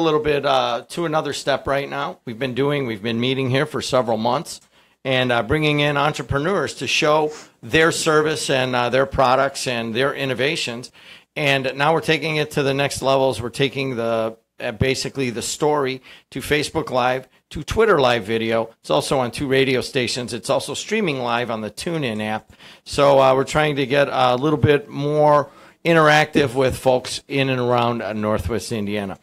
a little bit uh, to another step right now. We've been doing, we've been meeting here for several months and uh, bringing in entrepreneurs to show their service and uh, their products and their innovations. And now we're taking it to the next levels. We're taking the uh, basically the story to Facebook Live, to Twitter Live video. It's also on two radio stations. It's also streaming live on the TuneIn app. So uh, we're trying to get a little bit more interactive with folks in and around uh, Northwest Indiana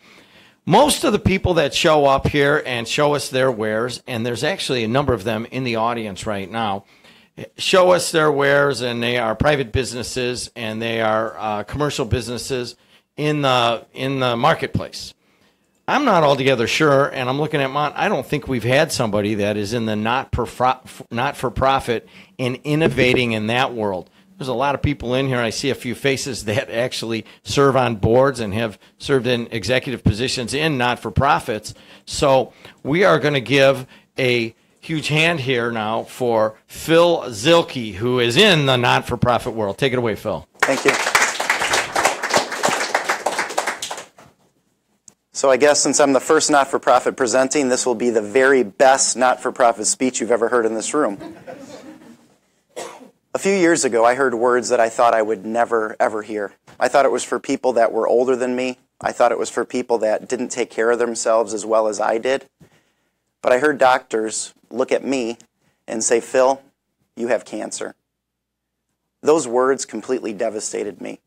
most of the people that show up here and show us their wares, and there's actually a number of them in the audience right now, show us their wares, and they are private businesses and they are uh, commercial businesses in the in the marketplace. I'm not altogether sure, and I'm looking at Mont. I don't think we've had somebody that is in the not for not for profit and innovating in that world there's a lot of people in here. I see a few faces that actually serve on boards and have served in executive positions in not for profits. So we are going to give a huge hand here now for Phil Zielke, who is in the not for profit world. Take it away, Phil. Thank you. So, I guess since I'm the first not for profit presenting, this will be the very best not for profit speech you've ever heard in this room. A few years ago, I heard words that I thought I would never, ever hear. I thought it was for people that were older than me. I thought it was for people that didn't take care of themselves as well as I did. But I heard doctors look at me and say, Phil, you have cancer. Those words completely devastated me.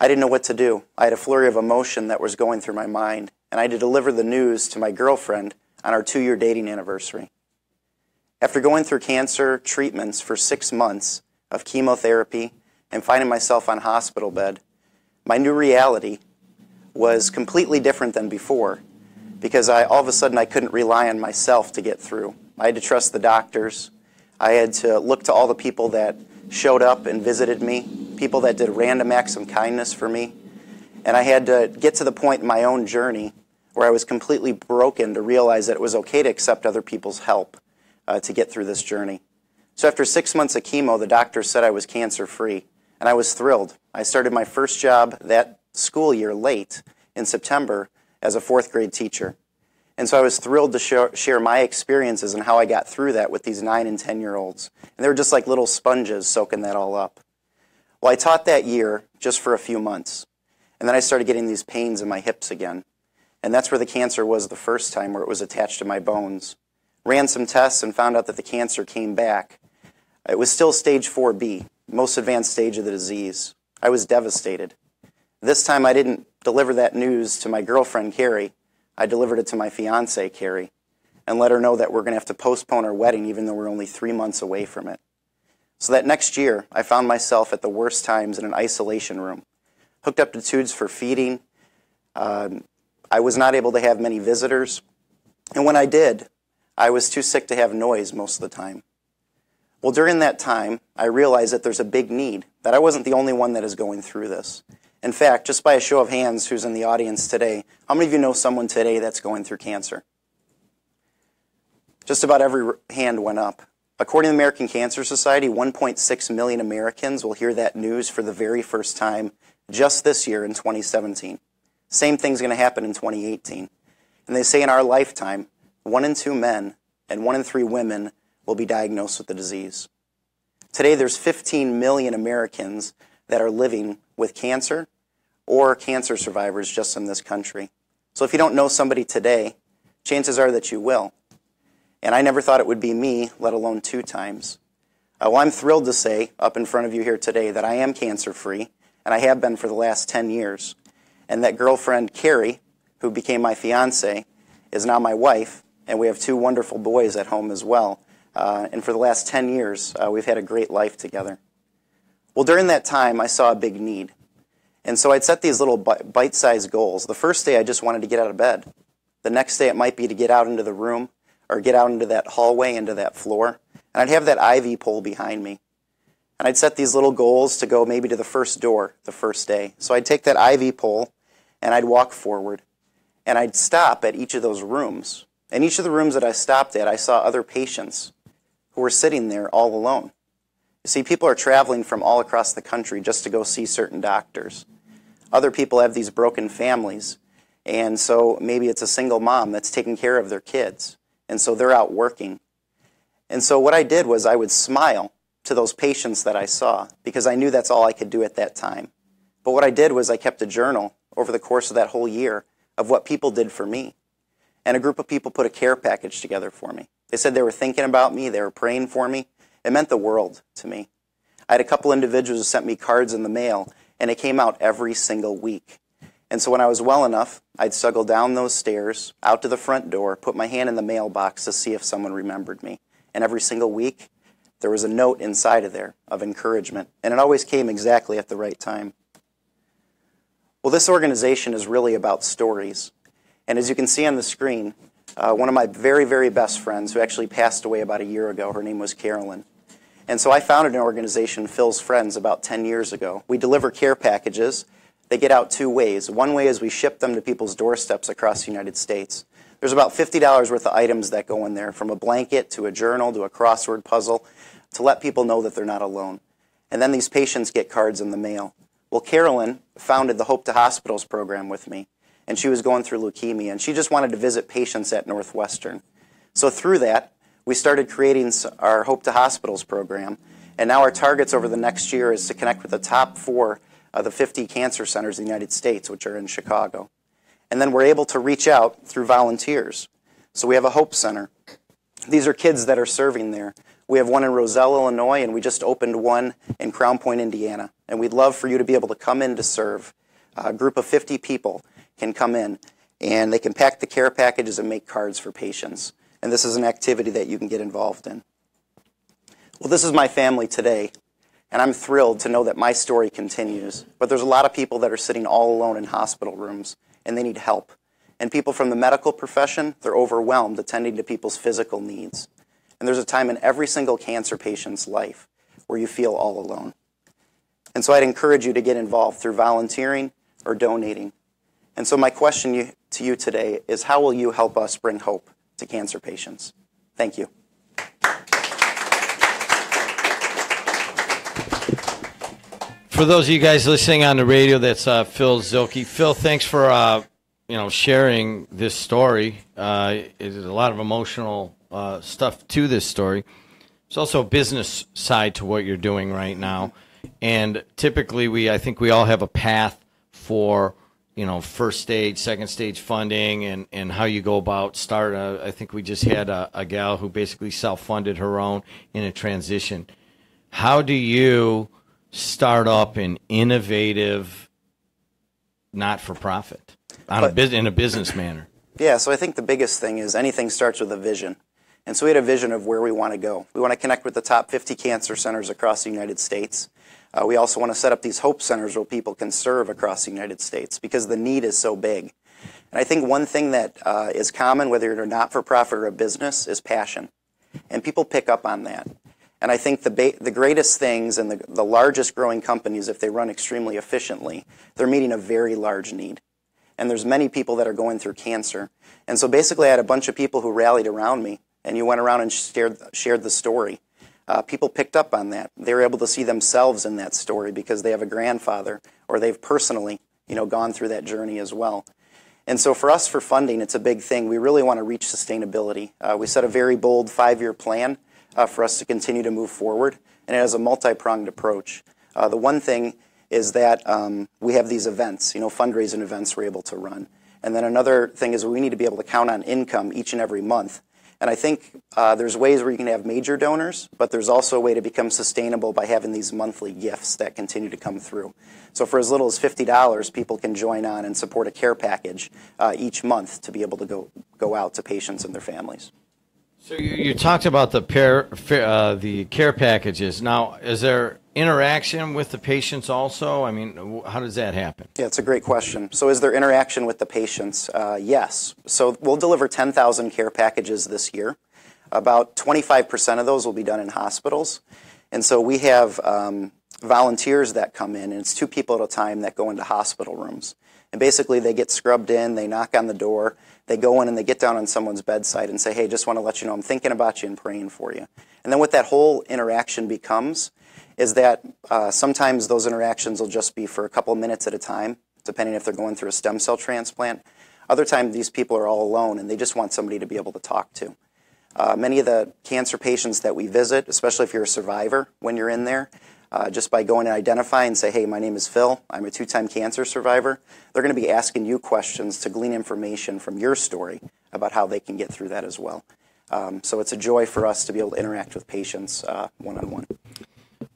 I didn't know what to do. I had a flurry of emotion that was going through my mind, and I had to deliver the news to my girlfriend on our two year dating anniversary. After going through cancer treatments for six months of chemotherapy and finding myself on hospital bed, my new reality was completely different than before because I, all of a sudden I couldn't rely on myself to get through. I had to trust the doctors. I had to look to all the people that showed up and visited me, people that did random acts of kindness for me. And I had to get to the point in my own journey where I was completely broken to realize that it was okay to accept other people's help uh, to get through this journey. So after six months of chemo, the doctor said I was cancer free, and I was thrilled. I started my first job that school year late in September as a fourth grade teacher. And so I was thrilled to share, share my experiences and how I got through that with these nine and 10 year olds. And they were just like little sponges soaking that all up. Well, I taught that year just for a few months. And then I started getting these pains in my hips again. And that's where the cancer was the first time, where it was attached to my bones ran some tests and found out that the cancer came back. It was still stage 4B, most advanced stage of the disease. I was devastated. This time I didn't deliver that news to my girlfriend, Carrie. I delivered it to my fiance, Carrie, and let her know that we're going to have to postpone our wedding even though we're only three months away from it. So that next year, I found myself at the worst times in an isolation room, hooked up to tubes for feeding. Um, I was not able to have many visitors. And when I did, I was too sick to have noise most of the time. Well, during that time, I realized that there's a big need, that I wasn't the only one that is going through this. In fact, just by a show of hands who's in the audience today, how many of you know someone today that's going through cancer? Just about every hand went up. According to the American Cancer Society, 1.6 million Americans will hear that news for the very first time just this year in 2017. Same thing's going to happen in 2018. And they say in our lifetime, one in two men and one in three women will be diagnosed with the disease. Today, there's 15 million Americans that are living with cancer or cancer survivors just in this country. So if you don't know somebody today, chances are that you will. And I never thought it would be me, let alone two times. Uh, well, I'm thrilled to say up in front of you here today that I am cancer free, and I have been for the last 10 years. And that girlfriend, Carrie, who became my fiance, is now my wife, and we have two wonderful boys at home as well. Uh, and for the last 10 years, uh, we've had a great life together. Well, during that time, I saw a big need. And so I'd set these little bite sized goals. The first day, I just wanted to get out of bed. The next day, it might be to get out into the room or get out into that hallway, into that floor. And I'd have that IV pole behind me. And I'd set these little goals to go maybe to the first door the first day. So I'd take that IV pole and I'd walk forward. And I'd stop at each of those rooms in each of the rooms that I stopped at, I saw other patients who were sitting there all alone. You see, people are traveling from all across the country just to go see certain doctors. Other people have these broken families, And so maybe it's a single mom that's taking care of their kids. And so they're out working. And so what I did was I would smile to those patients that I saw because I knew that's all I could do at that time. But what I did was I kept a journal over the course of that whole year of what people did for me. And a group of people put a care package together for me. They said they were thinking about me, they were praying for me. It meant the world to me. I had a couple individuals who sent me cards in the mail, and it came out every single week. And so when I was well enough, I'd struggle down those stairs, out to the front door, put my hand in the mailbox to see if someone remembered me. And every single week, there was a note inside of there of encouragement. And it always came exactly at the right time. Well, this organization is really about stories. And as you can see on the screen, uh, one of my very, very best friends, who actually passed away about a year ago, her name was Carolyn. And so I founded an organization, Phil's Friends, about 10 years ago. We deliver care packages. They get out two ways. One way is we ship them to people's doorsteps across the United States. There's about $50 worth of items that go in there, from a blanket to a journal to a crossword puzzle, to let people know that they're not alone. And then these patients get cards in the mail. Well, Carolyn founded the Hope to Hospitals program with me, and she was going through leukemia, and she just wanted to visit patients at Northwestern. So through that, we started creating our Hope to Hospitals program, and now our targets over the next year is to connect with the top four of the 50 cancer centers in the United States, which are in Chicago. And then we're able to reach out through volunteers. So we have a Hope Center. These are kids that are serving there. We have one in Roselle, Illinois, and we just opened one in Crown Point, Indiana. And we'd love for you to be able to come in to serve. Uh, a group of 50 people can come in, and they can pack the care packages and make cards for patients and this is an activity that you can get involved in. Well, this is my family today, and I'm thrilled to know that my story continues. But there's a lot of people that are sitting all alone in hospital rooms, and they need help. And people from the medical profession, they're overwhelmed attending to people's physical needs. And there's a time in every single cancer patient's life where you feel all alone. And so I'd encourage you to get involved through volunteering or donating. And so my question to you today is how will you help us bring hope to cancer patients. Thank you. For those of you guys listening on the radio, that's uh, Phil Zielke. Phil, thanks for uh, you know sharing this story. Uh, there's a lot of emotional uh, stuff to this story. There's also a business side to what you're doing right now, and typically we, I think we all have a path for you know first stage second stage funding and and how you go about start uh, i think we just had a, a gal who basically self-funded her own in a transition. How do you start up an innovative not-for-profit on a in a business manner? Yeah so i think the biggest thing is anything starts with a vision and so we had a vision of where we want to go we want to connect with the top 50 cancer centers across the united states uh, we also want to set up these hope centers where people can serve across the United States because the need is so big. And I think one thing that uh, is common, whether you're not for profit or a business, is passion. And people pick up on that. And I think the, the greatest things and the, the largest growing companies, if they run extremely efficiently, they're meeting a very large need. And there's many people that are going through cancer. And so basically, I had a bunch of people who rallied around me, and you went around and shared, shared the story uh, people picked up on that. They were able to see themselves in that story because they have a grandfather or they've personally, you know, gone through that journey as well. And so for us, for funding, it's a big thing. We really want to reach sustainability. Uh, we set a very bold five-year plan uh, for us to continue to move forward, and it has a multi-pronged approach. Uh, the one thing is that um, we have these events, you know, fundraising events we're able to run. And then another thing is we need to be able to count on income each and every month and I think uh, there's ways where you can have major donors, but there's also a way to become sustainable by having these monthly gifts that continue to come through. So for as little as $50, people can join on and support a care package uh, each month to be able to go, go out to patients and their families. So you, you talked about the, pair, uh, the care packages. Now, is there interaction with the patients also? I mean, how does that happen? Yeah, it's a great question. So, is there interaction with the patients? Uh, yes. So, we'll deliver 10,000 care packages this year. About 25% of those will be done in hospitals. And so, we have um, volunteers that come in, and it's two people at a time that go into hospital rooms. And basically, they get scrubbed in, they knock on the door, they go in and they get down on someone's bedside and say, Hey, just want to let you know I'm thinking about you and praying for you. And then what that whole interaction becomes is that uh, sometimes those interactions will just be for a couple minutes at a time, depending if they're going through a stem cell transplant. Other times, these people are all alone and they just want somebody to be able to talk to. Uh, many of the cancer patients that we visit, especially if you're a survivor when you're in there, uh, just by going and identifying and say, hey, my name is Phil, I'm a two time cancer survivor, they're going to be asking you questions to glean information from your story about how they can get through that as well. Um, so it's a joy for us to be able to interact with patients one on one.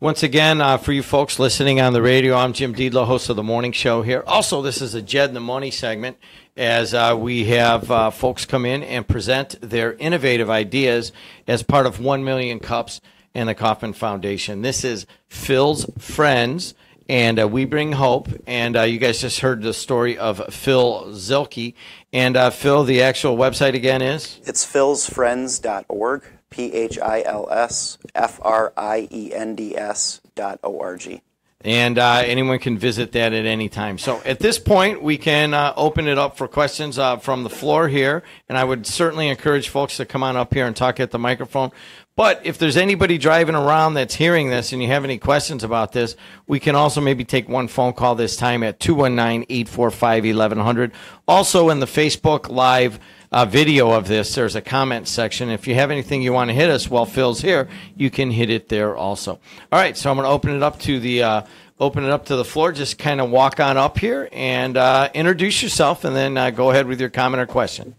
Once again, uh, for you folks listening on the radio, I'm Jim Dedelow, host of the morning show here. Also, this is a Jed and the Money segment as uh, we have uh, folks come in and present their innovative ideas as part of 1 Million Cups and the Kauffman Foundation. This is Phil's Friends, and uh, we bring hope. And uh, you guys just heard the story of Phil Zielke. And uh, Phil, the actual website again is? It's philsfriends.org, P H I L S F R I E N D S dot O R G and uh, anyone can visit that at any time. So at this point, we can uh, open it up for questions uh, from the floor here, and I would certainly encourage folks to come on up here and talk at the microphone. But if there's anybody driving around that's hearing this and you have any questions about this, we can also maybe take one phone call this time at 219 845 1100. Also in the Facebook Live uh, video of this, there's a comment section. If you have anything you want to hit us while Phil's here, you can hit it there also. All right, so I'm going to open it up to the uh, open it up to the floor. Just kind of walk on up here and uh, introduce yourself, and then uh, go ahead with your comment or question.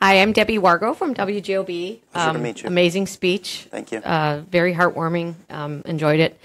Hi, I'm Debbie Wargo from WJOB. Pleasure um, to meet you. Amazing speech. Thank you. Uh, very heartwarming. Um, enjoyed it.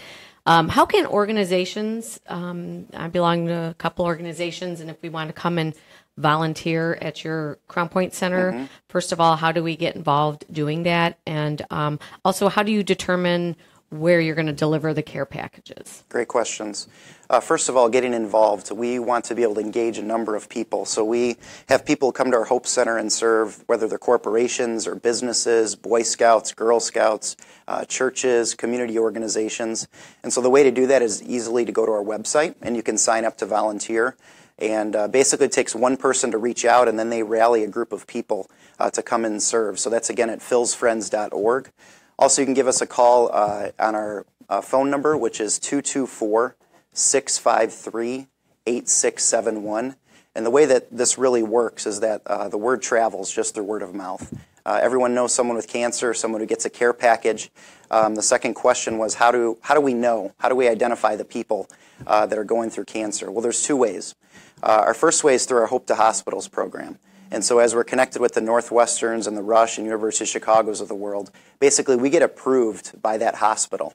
Um, how can organizations, um, I belong to a couple organizations, and if we want to come and volunteer at your Crown Point Center? Mm-hmm. First of all, how do we get involved doing that? And um, also, how do you determine where you're going to deliver the care packages? Great questions. Uh, first of all, getting involved. We want to be able to engage a number of people. So we have people come to our Hope Center and serve, whether they're corporations or businesses, Boy Scouts, Girl Scouts, uh, churches, community organizations. And so the way to do that is easily to go to our website and you can sign up to volunteer. And uh, basically, it takes one person to reach out, and then they rally a group of people uh, to come and serve. So that's again at philsfriends.org. Also, you can give us a call uh, on our uh, phone number, which is 224 653 8671. And the way that this really works is that uh, the word travels just through word of mouth. Uh, everyone knows someone with cancer, someone who gets a care package. Um, the second question was how do, how do we know? How do we identify the people that are going through cancer? Well, there's two ways. Uh, our first way is through our Hope to Hospitals program. And so, as we're connected with the Northwesterns and the Rush and University of Chicago's of the world, basically we get approved by that hospital.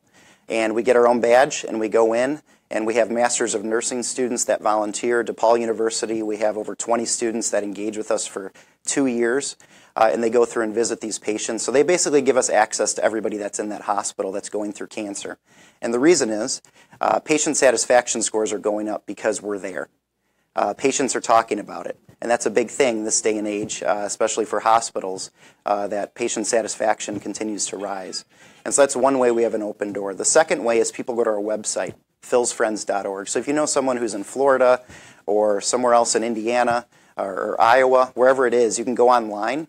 And we get our own badge and we go in and we have Masters of Nursing students that volunteer. DePaul University, we have over 20 students that engage with us for two years. Uh, and they go through and visit these patients. So they basically give us access to everybody that's in that hospital that's going through cancer. And the reason is uh, patient satisfaction scores are going up because we're there. Uh, patients are talking about it. And that's a big thing this day and age, uh, especially for hospitals, uh, that patient satisfaction continues to rise. And so that's one way we have an open door. The second way is people go to our website, philsfriends.org. So if you know someone who's in Florida or somewhere else in Indiana or, or Iowa, wherever it is, you can go online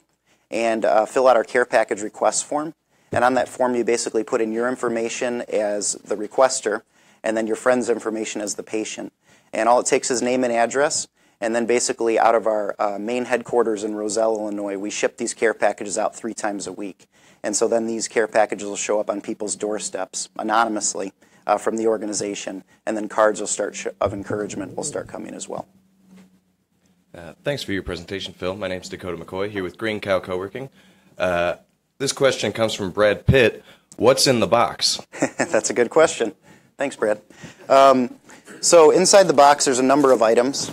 and uh, fill out our care package request form. And on that form, you basically put in your information as the requester and then your friend's information as the patient. And all it takes is name and address. And then basically, out of our uh, main headquarters in Roselle, Illinois, we ship these care packages out three times a week. And so then these care packages will show up on people's doorsteps anonymously uh, from the organization. And then cards will start of encouragement will start coming as well. Uh, thanks for your presentation, Phil. My name is Dakota McCoy here with Green Cow Co-working. Uh, this question comes from Brad Pitt. What's in the box? That's a good question. Thanks, Brad. Um, so inside the box, there's a number of items,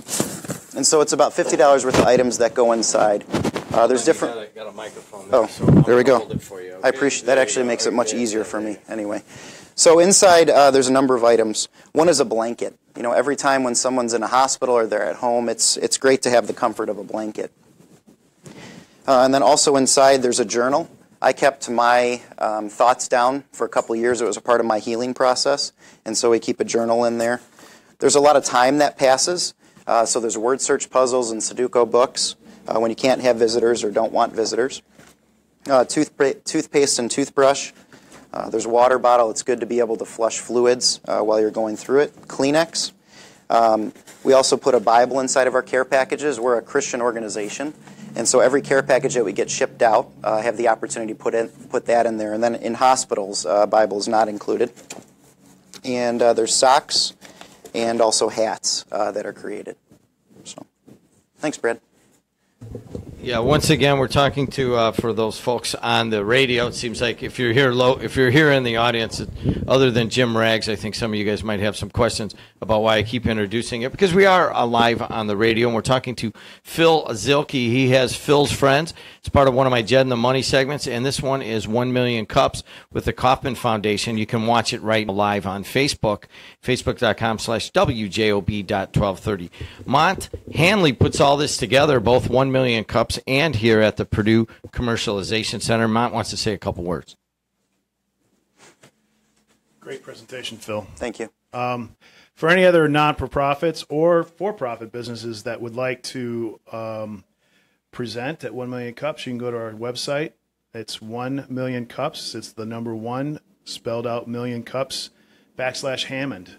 and so it's about fifty dollars worth of items that go inside. Uh, there's different. Got a, got a microphone there, oh, so there we go. You, okay? I appreciate that. Actually, makes it much easier for me. Anyway, so inside uh, there's a number of items. One is a blanket. You know, every time when someone's in a hospital or they're at home, it's it's great to have the comfort of a blanket. Uh, and then also inside there's a journal. I kept my um, thoughts down for a couple of years. It was a part of my healing process, and so we keep a journal in there. There's a lot of time that passes. Uh, so there's word search puzzles and Sudoku books uh, when you can't have visitors or don't want visitors. Uh, toothpaste and toothbrush. Uh, there's a water bottle. It's good to be able to flush fluids uh, while you're going through it. Kleenex. Um, we also put a Bible inside of our care packages. We're a Christian organization, and so every care package that we get shipped out, uh, have the opportunity to put in put that in there. And then in hospitals, uh, Bible is not included. And uh, there's socks and also hats uh, that are created. So, thanks, Brad. Yeah, once again, we're talking to uh, for those folks on the radio. It seems like if you're here low, if you're here in the audience, other than Jim Rags, I think some of you guys might have some questions about why I keep introducing it because we are uh, live on the radio and we're talking to Phil Zielke. He has Phil's Friends. It's part of one of my Jed and the Money segments, and this one is One Million Cups with the Kauffman Foundation. You can watch it right live on Facebook, facebook.com slash WJOB.1230. Mont Hanley puts all this together, both One Million Cups and here at the Purdue Commercialization Center. Mont wants to say a couple words. Great presentation, Phil. Thank you. For any other non-for-profits or for-profit businesses that would like to um, present at 1 million cups, you can go to our website. It's 1 million cups. It's the number one spelled out million cups backslash Hammond.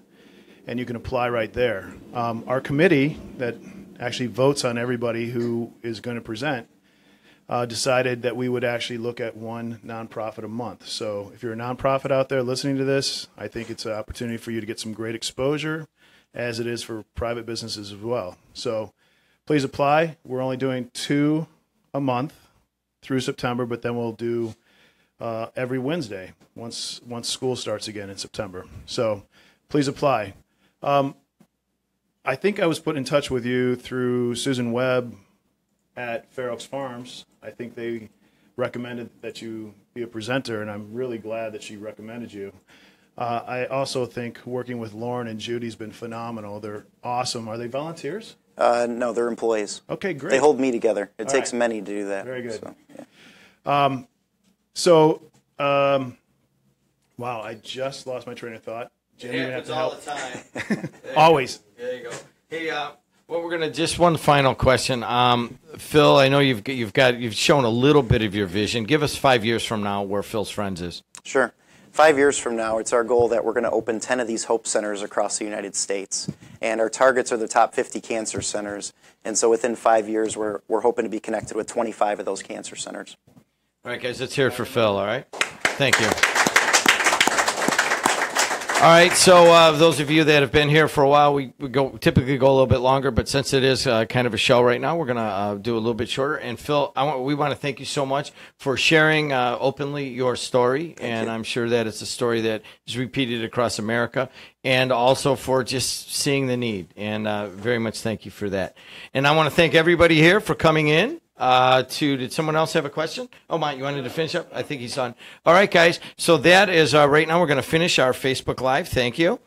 And you can apply right there. Um, our committee that actually votes on everybody who is going to present uh, decided that we would actually look at one nonprofit a month. So if you're a nonprofit out there listening to this, I think it's an opportunity for you to get some great exposure, as it is for private businesses as well. So please apply. We're only doing two a month through September, but then we'll do uh, every Wednesday once once school starts again in September. So please apply. Um, I think I was put in touch with you through Susan Webb at Fair Oaks Farms. I think they recommended that you be a presenter, and I'm really glad that she recommended you. Uh, I also think working with Lauren and Judy's been phenomenal. They're awesome. Are they volunteers? Uh, no, they're employees. Okay, great. They hold me together. It All takes right. many to do that. Very good. So, yeah. So, um, wow, I just lost my train of thought. Jim, you have to help. time. Always. There you go. Hey, uh, well, we're gonna just one final question. Um, Phil, I know you've you've got you've shown a little bit of your vision. Give us five years from now where Phil's Friends is. Sure. Five years from now, it's our goal that we're going to open 10 of these Hope Centers across the United States. And our targets are the top 50 cancer centers. And so within five years, we're, we're hoping to be connected with 25 of those cancer centers. All right, guys, let's hear it for Phil. All right, thank you. All right, so uh, those of you that have been here for a while, we, we go typically go a little bit longer, but since it is uh, kind of a show right now, we're gonna uh, do a little bit shorter. And Phil, I want, we want to thank you so much for sharing uh, openly your story, and I'm sure that it's a story that is repeated across America, and also for just seeing the need. And uh, very much thank you for that. And I want to thank everybody here for coming in. Uh, to did someone else have a question? Oh, Mike, you wanted to finish up? I think he's on. All right, guys. So that is uh, right now. We're going to finish our Facebook Live. Thank you.